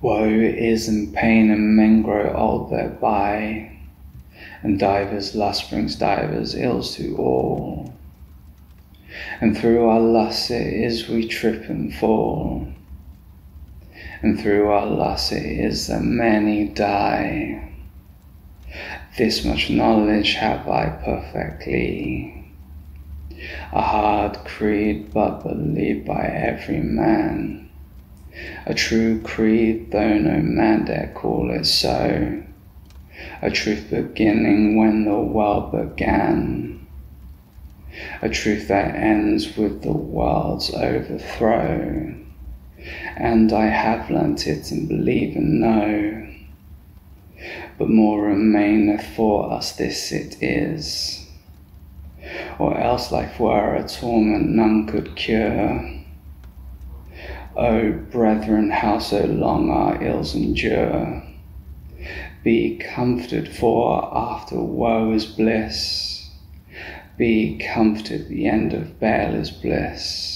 Woe is in pain, and men grow old thereby, and divers lust brings divers ills to all. And through our lust it is we trip and fall, and through our lust it is that many die. This much knowledge have I perfectly, a hard creed but believed by every man a true creed, though no man dare call it so. A truth beginning when the world began. A truth that ends with the world's overthrow. And I have learnt it and believe and know. But more remaineth for us, this it is. Or else life were a torment none could cure O brethren, how so long our ills endure? Be comforted, for after woe is bliss. Be comforted, the end of bale is bliss.